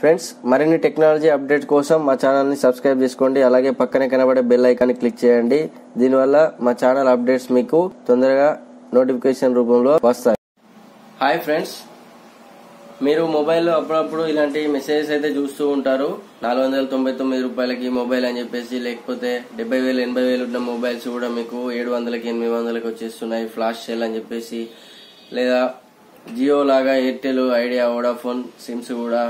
Friends మరిన్ని technology update కోసం మా ఛానల్ని సబ్స్క్రైబ్ చేసుకోండి. అలాగే పక్కనే కనబడే బెల్ ఐకాన్ని క్లిక్ చేయండి. దీనివల్ల మా ఛానల్ అప్డేట్స్ మీకు తొందరగా నోటిఫికేషన్ రూపంలో వస్తాయి. హాయ్ ఫ్రెండ్స్ మీరు మొబైల్లో అప్పుడప్పుడు ఇలాంటి మెసేజెస్ అయితే చూస్తూ ఉంటారు. నాలుగు వందల తొంభై తొమ్మిది రూపాయలకి మొబైల్ అని చెప్పేసి లేకపోతే డెబ్బై వేలు ఎనభై వేలు ఉన్న మొబైల్స్ కూడా మీకు ఏడు వందలకి ఎనిమిది వందలకి వచ్చేస్తున్నాయి. ఫ్లాష్ సేల్ అని చెప్పేసి లేదా జియో లాగా ఎయిర్టెల్ ఐడియా వోడాఫోన్ సిమ్స్ కూడా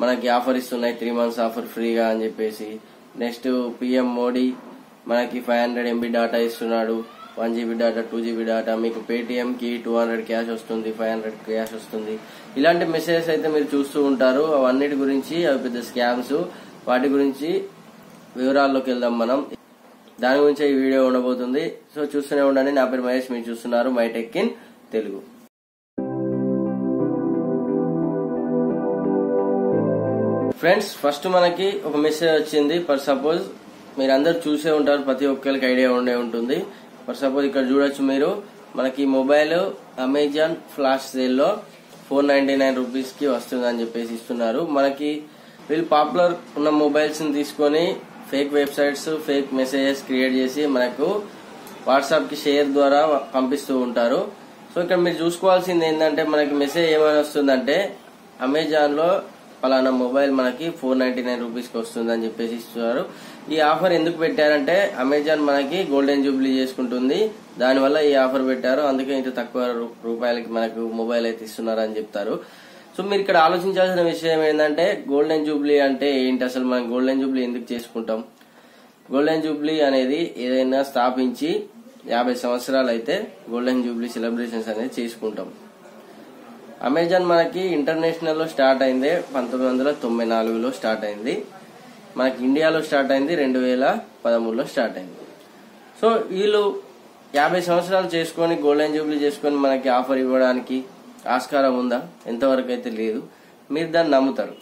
మనకి ఆఫర్ ఇస్తున్నాయి త్రీ మంత్స్ ఆఫర్ ఫ్రీగా అని చెప్పేసి. నెక్స్ట్ పిఎం మోడీ మనకి ఫైవ్ హండ్రెడ్ ఎంబీ డేటా ఇస్తున్నాడు. One GB data two GB data మీకు పేటిఎం కి టూ హండ్రెడ్ క్యాష్ వస్తుంది ఫైవ్ హండ్రెడ్ క్యాష్ వస్తుంది. ఇలాంటి మెసేజెస్ అయితే మీరు చూస్తూ ఉంటారు. అవన్నిటి గురించి అవి పెద్ద స్కామ్స్ వాటి గురించి వివరాల్లోకి వెళ్దాం మనం. దాని గురించి ఈ వీడియో ఉండబోతుంది. సో చూస్తూనే ఉండండి. నా పేరు మహేష్ మీరు చూస్తున్నారు my tech in Telugu friends first మనకి ఒక మెసేజ్ వచ్చింది. ఫర్ సపోజ్ మీరు అందరు చూసే ఉంటారు ప్రతి ఒక్కరికి ఐడియా ఉండే ఉంటుంది. ఫర్ సపోజ్ ఇక్కడ చూడొచ్చు మీరు. మనకి మొబైల్ అమెజాన్ ఫ్లాష్ సేల్లో ఫోర్ నైన్టీ నైన్ రూపీస్కి వస్తుంది అని చెప్పేసి ఇస్తున్నారు. మనకి వీళ్ళు పాపులర్ ఉన్న మొబైల్స్ని తీసుకొని fake websites fake messages create చేసి మనకు వాట్సాప్కి షేర్ ద్వారా పంపిస్తూ ఉంటారు. సో ఇక్కడ మీరు చూసుకోవాల్సింది ఏంటంటే మనకి మెసేజ్ ఏమైనా వస్తుందంటే అమెజాన్లో పలానా మొబైల్ మనకి ఫోర్ నైన్టీ నైన్ రూపీస్కి వస్తుంది అని చెప్పేసి ఇస్తున్నారు. ఈ ఆఫర్ ఎందుకు పెట్టారంటే అమెజాన్ మనకి గోల్డెన్ జూబ్లీ చేసుకుంటుంది. దానివల్ల ఈ ఆఫర్ పెట్టారు. అందుకే ఇంత తక్కువ రూ- రూపాయలకి మనకు మొబైల్ అయితే ఇస్తున్నారు అని చెప్తారు. సో మీరు ఇక్కడ ఆలోచించాల్సిన విషయం ఏంటంటే గోల్డెన్ జూబ్లీ అంటే ఏంటి? అసలు మనం గోల్డెన్ జూబ్లీ ఎందుకు చేసుకుంటాం? గోల్డెన్ జూబ్లీ అనేది ఏదైనా స్థాపించి యాభై సంవత్సరాలు అయితే గోల్డెన్ జూబ్లీ సెలబ్రేషన్స్ అనేది చేసుకుంటాం. అమెజాన్ మనకి ఇంటర్నేషనల్లో స్టార్ట్ అయింది పంతొమ్మిది వందల తొంభై నాలుగులో స్టార్ట్ అయింది. మనకి ఇండియాలో స్టార్ట్ అయింది రెండు వేల పదమూడులో స్టార్ట్ అయింది. సో వీళ్ళు యాభై సంవత్సరాలు చేసుకొని గోల్డెన్ జూబ్లీ చేసుకొని మనకి ఆఫర్ ఇవ్వడానికి ఆస్కారం ఉందా? ఎంతవరకు అయితే లేదు. మీరు దాన్ని నమ్ముతారు.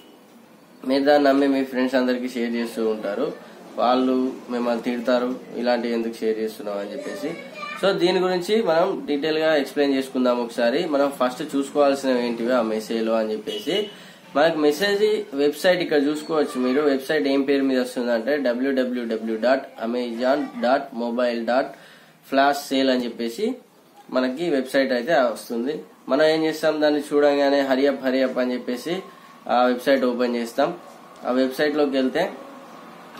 మీరు దాన్ని నమ్మి మీ ఫ్రెండ్స్ అందరికి షేర్ చేస్తూ ఉంటారు. వాళ్ళు మిమ్మల్ని తిడతారు. ఇలాంటివి ఎందుకు షేర్ చేస్తున్నాం అని చెప్పేసి. సో దీని గురించి మనం డీటెయిల్గా ఎక్స్ప్లెయిన్ చేసుకుందాం ఒకసారి. మనం ఫస్ట్ చూసుకోవాల్సినవి ఏంటివి? ఆ మెసేజ్లో అని చెప్పేసి. మనకు మెసేజ్ వెబ్సైట్ ఇక్కడ చూసుకోవచ్చు మీరు. వెబ్సైట్ ఏం పేరు మీద వస్తుందంటే WWW dot Amazon dot mobile dot flash sale అని చెప్పేసి మనకి వెబ్సైట్ అయితే వస్తుంది. మనం ఏం చేస్తాం? దాన్ని చూడగానే హరియప్ హరియప్ అని చెప్పేసి ఆ వెబ్సైట్ ఓపెన్ చేస్తాం. ఆ వెబ్సైట్లోకి వెళ్తే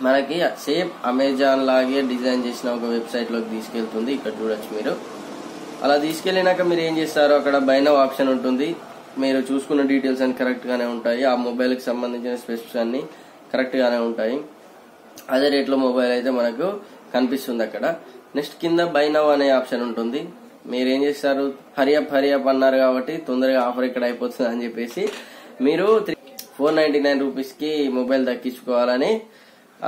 మనకి సేమ్ అమెజాన్ లాగే డిజైన్ చేసిన ఒక వెబ్సైట్లోకి తీసుకెళ్తుంది. ఇక్కడ చూడొచ్చు మీరు. అలా తీసుకెళ్ళినాక మీరు ఏం చేస్తారో అక్కడ బైనవ్ ఆప్షన్ ఉంటుంది. మీరు చూసుకున్న డీటెయిల్స్ అన్ని కరెక్ట్ గానే ఉంటాయి. ఆ మొబైల్కి సంబంధించిన స్పెసిఫిక్స్ అన్ని కరెక్ట్ గానే ఉంటాయి. అదే రేట్లో మొబైల్ అయితే మనకు కనిపిస్తుంది అక్కడ. నెక్స్ట్ కింద బైనవ్ అనే ఆప్షన్ ఉంటుంది. మీరు ఏం చేస్తారు? హరియప్ హరియప్ అన్నారు కాబట్టి తొందరగా ఆఫర్ ఇక్కడ అయిపోతుంది అని చెప్పేసి మీరు ఫోర్ నైన్టీ నైన్ రూపీస్కి మొబైల్ దక్కించుకోవాలని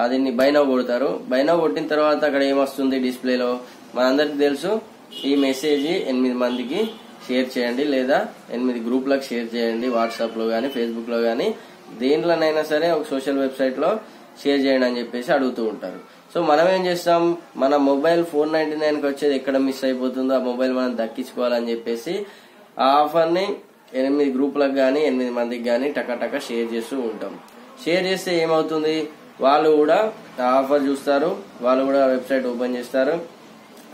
దీన్ని బైనవ్ కొడతారు. బైనవ్ కొట్టిన తర్వాత అక్కడ ఏమొస్తుంది డిస్ప్లేలో? మనందరికి తెలుసు ఈ మెసేజ్ ఎనిమిది మందికి షేర్ చేయండి లేదా ఎనిమిది గ్రూప్లకు షేర్ చేయండి వాట్సాప్లో ఫేస్బుక్లో ఫేస్బుక్లో దేంట్లోనైనా సరే ఒక సోషల్ వెబ్సైట్లో షేర్ చేయండి అని చెప్పేసి అడుగుతూ ఉంటారు. సో మనం ఏం చేస్తాం? మన మొబైల్ ఫోర్ నైన్టీ నైన్కి వచ్చేది ఎక్కడ మిస్ అయిపోతుందో ఆ మొబైల్ మనం దక్కించుకోవాలని చెప్పేసి ఆ ఆఫర్ని ఎనిమిది గ్రూపులకు గానీ ఎనిమిది మందికి గానీ టక షేర్ చేస్తూ ఉంటాం. షేర్ చేస్తే ఏమవుతుంది? వాళ్ళు కూడా ఆఫర్ చూస్తారు వాళ్ళు కూడా వెబ్సైట్ ఓపెన్ చేస్తారు.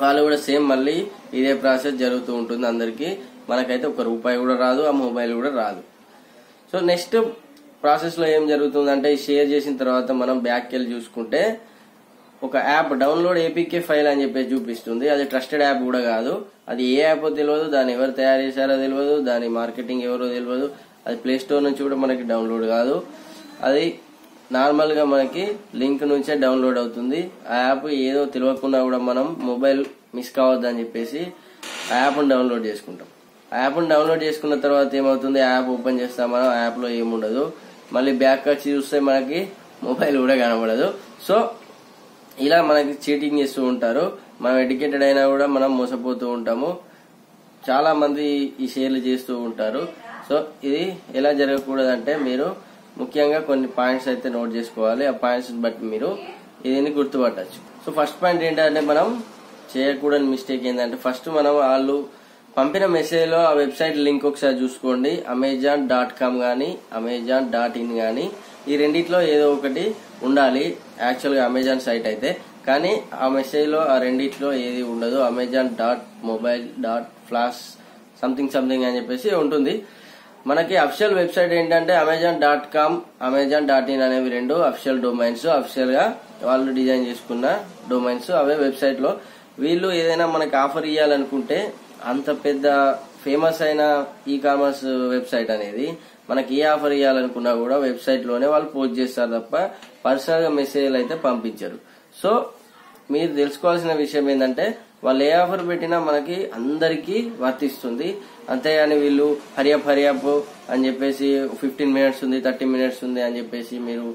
వాళ్ళు కూడా సేమ్ మళ్ళీ ఇదే ప్రాసెస్ జరుగుతూ ఉంటుంది అందరికి. మనకైతే ఒక రూపాయి కూడా రాదు ఆ మొబైల్ కూడా రాదు. సో నెక్స్ట్ ప్రాసెస్లో ఏం జరుగుతుందంటే అంటే షేర్ చేసిన తర్వాత మనం బ్యాక్ వెళ్ళి చూసుకుంటే ఒక యాప్ డౌన్లోడ్ ఏపీకే ఫైల్ అని చెప్పేసి చూపిస్తుంది. అది ట్రస్టెడ్ యాప్ కూడా కాదు. అది ఏ యాప్ తెలియదు దాన్ని ఎవరు తయారు చేశారో తెలియదు దాని మార్కెటింగ్ ఎవరో తెలియదు అది ప్లే స్టోర్ నుంచి కూడా మనకి డౌన్లోడ్ కాదు. అది నార్మల్గా మనకి లింక్ నుంచే డౌన్లోడ్ అవుతుంది. ఆ యాప్ ఏదో తెలియకుండా కూడా మనం మొబైల్ మిస్ కావద్దని చెప్పేసి ఆ యాప్ డౌన్లోడ్ చేసుకుంటాం. ఆ యాప్ డౌన్లోడ్ చేసుకున్న తర్వాత ఏమవుతుంది? ఆ యాప్ ఓపెన్ చేస్తాం మనం ఆ యాప్లో ఏముండదు. మళ్ళీ బ్యాక్ వచ్చి చూస్తే మనకి మొబైల్ కూడా కనబడదు. సో ఇలా మనకి చీటింగ్ చేస్తూ ఉంటారు. మనం ఎడ్యుకేటెడ్ అయినా కూడా మనం మోసపోతూ ఉంటాము. చాలా మంది ఈ షేర్లు చేస్తూ ఉంటారు. సో ఇది ఎలా జరగకూడదంటే మీరు ముఖ్యంగా కొన్ని పాయింట్స్ అయితే నోట్ చేసుకోవాలి. ఆ పాయింట్స్ బట్టి మీరు దీన్ని గుర్తుపట్టచ్చు. సో ఫస్ట్ పాయింట్ ఏంటంటే మనం చేయకూడని మిస్టేక్ ఏంటంటే ఫస్ట్ మనం వాళ్ళు పంపిన మెసేజ్లో ఆ వెబ్సైట్ లింక్ ఒకసారి చూసుకోండి. అమెజాన్ డాట్ కామ్ గానీ అమెజాన్ డాట్ ఇన్ గానీ ఈ రెండిట్లో ఏదో ఒకటి ఉండాలి. యాక్చువల్గా అమెజాన్ సైట్ అయితే. కానీ ఆ మెసేజ్లో ఆ రెండిట్లో ఏది ఉండదు. Amazon dot mobile dot flash something something అని చెప్పేసి ఉంటుంది. మనకి అఫిషియల్ వెబ్సైట్ ఏంటంటే Amazon dot com Amazon dot in అనేవి రెండు అఫిషియల్ డొమైన్స్ అఫిషియల్గా వాళ్ళు డిజైన్ చేసుకున్న డొమైన్స్ అవే వెబ్సైట్లో. వీళ్ళు ఏదైనా మనకి ఆఫర్ ఇవ్వాలనుకుంటే అంత పెద్ద ఫేమస్ అయిన ఈ కామర్స్ వెబ్సైట్ అనేది మనకి ఏ ఆఫర్ ఇవ్వాలనుకున్నా కూడా వెబ్సైట్లోనే వాళ్ళు పోస్ట్ చేస్తారు తప్ప పర్సనల్గా మెసేజ్లు అయితే పంపించరు. సో మీరు తెలుసుకోవాల్సిన విషయం ఏంటంటే వాళ్ళు ఏ ఆఫర్ పెట్టినా మనకి అందరికీ వర్తిస్తుంది. అంతేగాని వీళ్ళు హరియప్ హరియప్ అని చెప్పేసి ఫిఫ్టీన్ మినిట్స్ ఉంది థర్టీ మినిట్స్ ఉంది అని చెప్పేసి మీరు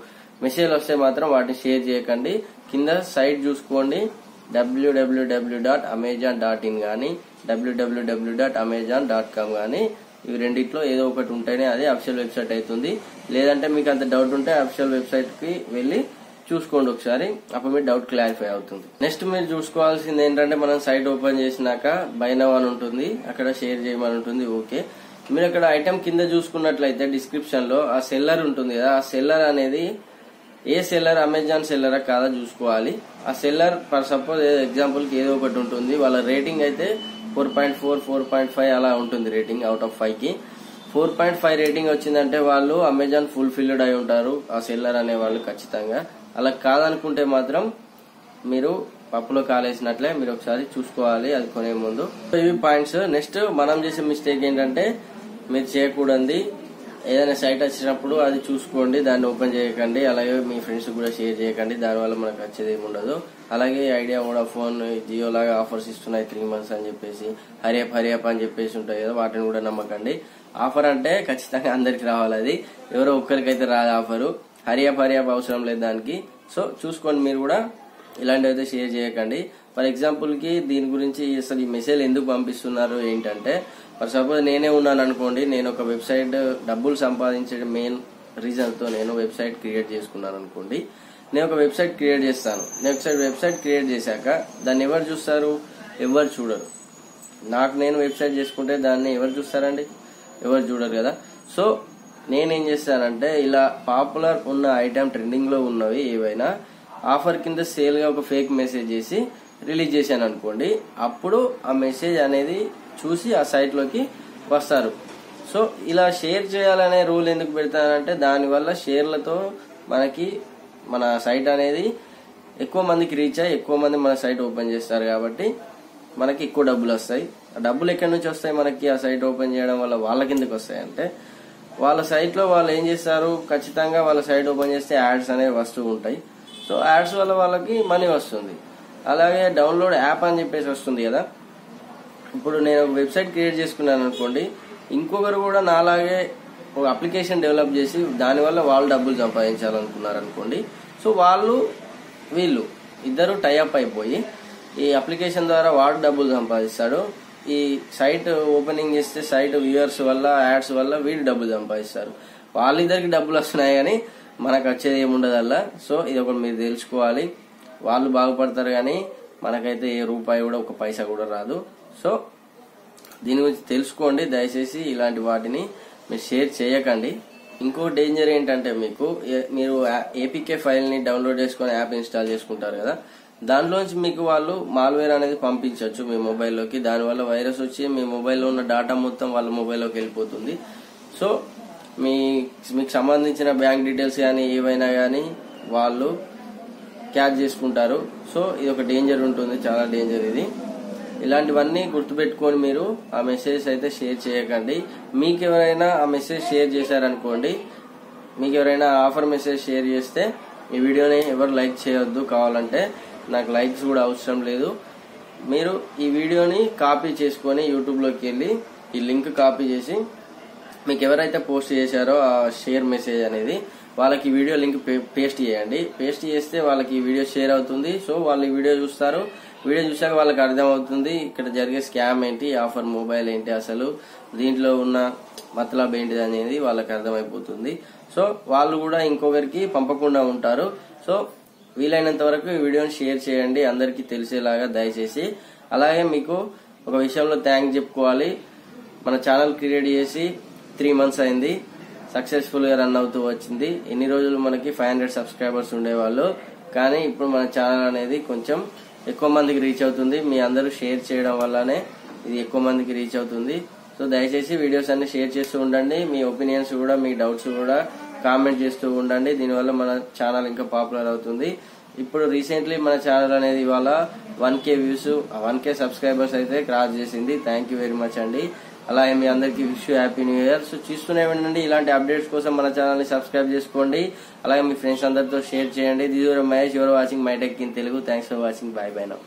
మెసేజ్ వస్తే మాత్రం వాటిని షేర్ చేయకండి. కింద సైట్ చూసుకోండి. WWW dot Amazon dot in కానీ WWW dot Amazon dot com కానీ ఇవి రెండిట్లో ఏదో ఒకటి ఉంటేనే అది అఫిషియల్ వెబ్సైట్ అవుతుంది. లేదంటే మీకు అంత డౌట్ ఉంటే అఫిషియల్ వెబ్సైట్కి వెళ్ళి చూసుకోండి ఒకసారి అప్పుడు మీ డౌట్ క్లారిఫై అవుతుంది. నెక్స్ట్ మీరు చూసుకోవాల్సింది ఏంటంటే మనం సైట్ ఓపెన్ చేసినాక బైనవ్ అని ఉంటుంది అక్కడ షేర్ చేయమని ఉంటుంది ఓకే మీరు అక్కడ ఐటమ్ కింద చూసుకున్నట్లయితే డిస్క్రిప్షన్లో ఆ సెల్లర్ ఉంటుంది కదా ఆ సెల్లర్ అనేది ఏ సెల్లర్ అమెజాన్ సెల్లరా కాదా చూసుకోవాలి. ఆ సెల్లర్ ఫర్ సపోజ్ ఎగ్జాంపుల్కి ఏదో ఒకటి ఉంటుంది వాళ్ళ రేటింగ్ అయితే four point four four point five అలా ఉంటుంది రేటింగ్ అవుట్ ఆఫ్ ఫైవ్కి. ఫోర్ పాయింట్ ఫైవ్ రేటింగ్ వచ్చిందంటే వాళ్ళు అమెజాన్ ఫుల్ఫిల్డ్ అయి ఉంటారు ఆ సెల్లర్ అనే వాళ్ళు ఖచ్చితంగా. అలా కాదనుకుంటే మాత్రం మీరు పప్పులో కాలేసినట్లే మీరు ఒకసారి చూసుకోవాలి అది కొనే ముందు. ఇవి పాయింట్స్. నెక్స్ట్ మనం చేసే మిస్టేక్ ఏంటంటే మీరు చేయకూడదు. ఏదైనా సైట్ వచ్చినప్పుడు అది చూసుకోండి దాన్ని ఓపెన్ చేయకండి. అలాగే మీ ఫ్రెండ్స్ కూడా షేర్ చేయకండి. దానివల్ల మనకు వచ్చేది ఏమి ఉండదు. అలాగే ఐడియా కూడా ఫోన్ జియో లాగా ఆఫర్స్ ఇస్తున్నాయి త్రీ మంత్స్ అని చెప్పేసి. హరియప్ హరియప్ అని చెప్పేసి ఉంటాయి కదా వాటిని కూడా నమ్మకండి. ఆఫర్ అంటే ఖచ్చితంగా అందరికి రావాలి అది. ఎవరో ఒక్కరికైతే రాదు ఆఫరు హరియప్ హరియప్ అవసరం లేదు దానికి. సో చూసుకోండి మీరు కూడా. ఇలాంటివి అయితే షేర్ చేయకండి. ఫర్ ఎగ్జాంపుల్కి దీని గురించి అసలు ఈ మెసేజ్ ఎందుకు పంపిస్తున్నారు ఏంటంటే ఫర్ సపోజ్ నేనే ఉన్నాను అనుకోండి నేను ఒక వెబ్సైట్ డబ్బులు సంపాదించే మెయిన్ రీజన్తో నేను వెబ్సైట్ క్రియేట్ చేసుకున్నాను అనుకోండి నేను ఒక వెబ్సైట్ క్రియేట్ చేస్తాను. వెబ్సైట్ వెబ్సైట్ క్రియేట్ చేశాక దాన్ని ఎవరు చూస్తారు? ఎవరు చూడరు. నాకు నేను వెబ్సైట్ చేసుకుంటే దాన్ని ఎవరు చూస్తారండి? ఎవరు చూడరు కదా. సో నేనేం చేస్తానంటే ఇలా పాపులర్ ఉన్న ఐటమ్ ట్రెండింగ్లో ఉన్నవి ఏవైనా ఆఫర్ కింద సేల్గా ఒక ఫేక్ మెసేజ్ చేసి రిలీజ్ చేశాను అనుకోండి అప్పుడు ఆ మెసేజ్ అనేది చూసి ఆ సైట్లోకి వస్తారు. సో ఇలా షేర్ చేయాలనే రూల్ ఎందుకు పెడతానంటే దానివల్ల షేర్లతో మనకి మన సైట్ అనేది ఎక్కువ మందికి రీచ్ అయ్యి ఎక్కువ మంది మన సైట్ ఓపెన్ చేస్తారు కాబట్టి మనకి ఎక్కువ డబ్బులు వస్తాయి. ఆ డబ్బులు ఎక్కడి నుంచి వస్తాయి మనకి ఆ సైట్ ఓపెన్ చేయడం వల్ల వాళ్ళ కిందకి వస్తాయి అంటే వాళ్ళ సైట్లో వాళ్ళు ఏం చేస్తారు? ఖచ్చితంగా వాళ్ళ సైట్ ఓపెన్ చేస్తే యాడ్స్ అనేవి వస్తూ ఉంటాయి. సో యాడ్స్ వల్ల వాళ్ళకి మనీ వస్తుంది. అలాగే డౌన్లోడ్ యాప్ అని చెప్పేసి వస్తుంది కదా. ఇప్పుడు నేను ఒక వెబ్సైట్ క్రియేట్ చేసుకున్నాను అనుకోండి. ఇంకొకరు కూడా నాలాగే ఒక అప్లికేషన్ డెవలప్ చేసి దానివల్ల వాళ్ళు డబ్బులు సంపాదించాలనుకున్నారు అనుకోండి. సో వాళ్ళు వీళ్ళు ఇద్దరు టైఅప్ అయిపోయి ఈ అప్లికేషన్ ద్వారా వాడు డబ్బులు సంపాదిస్తాడు. ఈ సైట్ ఓపెనింగ్ చేస్తే సైట్ వ్యూవర్స్ వల్ల యాడ్స్ వల్ల వీళ్ళు డబ్బులు సంపాదిస్తారు. వాళ్ళిద్దరికి డబ్బులు వస్తున్నాయి కానీ మనకు వచ్చేది ఏముండదు అలా. సో ఇది ఒకటి మీరు తెలుసుకోవాలి. వాళ్ళు బాగుపడతారు కానీ మనకైతే ఏ రూపాయి కూడా ఒక పైసా కూడా రాదు. సో దీని గురించి తెలుసుకోండి. దయచేసి ఇలాంటి వాటిని మీరు షేర్ చేయకండి. ఇంకో డేంజర్ ఏంటంటే మీకు మీరు ఏపీకే ఫైల్ని డౌన్లోడ్ చేసుకొని యాప్ ఇన్స్టాల్ చేసుకుంటారు కదా. దాంట్లోంచి మీకు వాళ్ళు మాల్వేర్ అనేది పంపించవచ్చు మీ మొబైల్లోకి. దానివల్ల వైరస్ వచ్చి మీ మొబైల్లో ఉన్న డేటా మొత్తం వాళ్ళ మొబైల్లోకి వెళ్ళిపోతుంది. సో మీ మీకు సంబంధించిన బ్యాంక్ డీటెయిల్స్ కానీ ఏవైనా కానీ వాళ్ళు క్యాచ్ చేసుకుంటారు. సో ఇది ఒక డేంజర్ ఉంటుంది. చాలా డేంజర్ ఇది. ఇలాంటివన్నీ గుర్తుపెట్టుకొని మీరు ఆ మెసేజ్ అయితే షేర్ చేయకండి. మీకు ఎవరైనా ఆ మెసేజ్ షేర్ చేశారనుకోండి మీకు ఎవరైనా ఆఫర్ మెసేజ్ షేర్ చేస్తే ఈ వీడియోని ఎవరు లైక్ చేయొద్దు కావాలంటే. నాకు లైక్స్ కూడా అవసరం లేదు. మీరు ఈ వీడియోని కాపీ చేసుకొని యూట్యూబ్లోకి వెళ్ళి ఈ లింక్ కాపీ చేసి మీకు ఎవరైతే పోస్ట్ చేశారో ఆ షేర్ మెసేజ్ అనేది వాళ్ళకి వీడియో లింక్ పే- పేస్ట్ చేయండి. పేస్ట్ చేస్తే వాళ్ళకి ఈ వీడియో షేర్ అవుతుంది. సో వాళ్ళు ఈ వీడియో చూస్తారు. వీడియో చూశాక వాళ్ళకి అర్థమవుతుంది ఇక్కడ జరిగే స్కామ్ ఏంటి ఆఫర్ మొబైల్ ఏంటి అసలు దీంట్లో ఉన్న మతలబ్ ఏంటిది అనేది వాళ్ళకి అర్థమైపోతుంది. సో వాళ్ళు కూడా ఇంకొకరికి పంపకుండా ఉంటారు. సో వీలైనంత వరకు ఈ వీడియోని షేర్ చేయండి అందరికీ తెలిసేలాగా దయచేసి. అలాగే మీకు ఒక విషయంలో థ్యాంక్స్ చెప్పుకోవాలి. మన ఛానల్ క్రియేట్ చేసి త్రీ మంత్స్ అయింది సక్సెస్ఫుల్గా రన్ అవుతూ వచ్చింది. ఎన్ని రోజులు మనకి ఫైవ్ హండ్రెడ్ సబ్స్క్రైబర్స్ ఉండేవాళ్ళు కానీ ఇప్పుడు మన ఛానల్ అనేది కొంచెం ఎక్కువ మందికి రీచ్ అవుతుంది. మీ అందరూ షేర్ చేయడం వల్లనే ఇది ఎక్కువ మందికి రీచ్ అవుతుంది. సో దయచేసి వీడియోస్ అన్ని షేర్ చేస్తూ ఉండండి. మీ ఒపీనియన్స్ కూడా మీ డౌట్స్ కూడా కామెంట్ చేస్తూ ఉండండి. దీనివల్ల మన ఛానల్ ఇంకా పాపులర్ అవుతుంది. ఇప్పుడు రీసెంట్లీ మన ఛానల్ అనేది ఇవాళ one K views one K subscribers అయితే క్రాస్ చేసింది. థ్యాంక్ యూ వెరీ మచ్ అండి. అలాగే మీ అందరికీ wish happy new year. So చూస్తూనే ఉండండి. ఇలాంటి అప్డేట్స్ కోసం మన ఛానల్ని సబ్స్క్రైబ్ చేసుకోండి. అలాగే మీ ఫ్రెండ్స్ అందరితో షేర్ చేయండి. This Mahesh. Your watching my tech in Telugu. Thanks for watching bye bye now